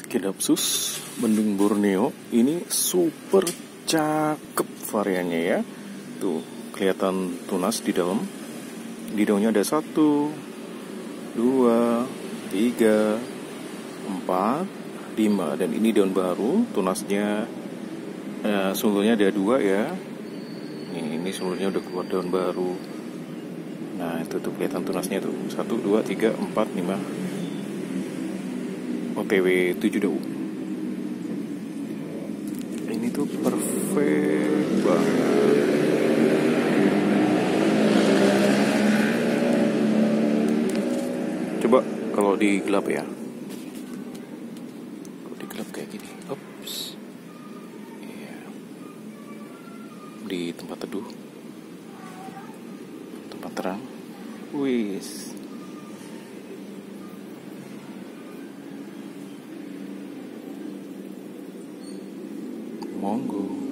Skedapsus Mendung Borneo. Ini super cakep variannya ya. Tuh kelihatan tunas di dalam. Di daunnya ada satu dua tiga empat lima. Dan ini daun baru tunasnya eh, sungguhnya ada dua ya. Ini, ini sungguhnya udah keluar daun baru. Nah itu tuh kelihatan tunasnya tuh. Satu dua tiga empat lima OTW 7 daun ini tuh perfect banget. Coba kalau di gelap ya. Kalau di gelap kayak gini ups iya. Di tempat teduh. Tempat terang. Wis Mongo.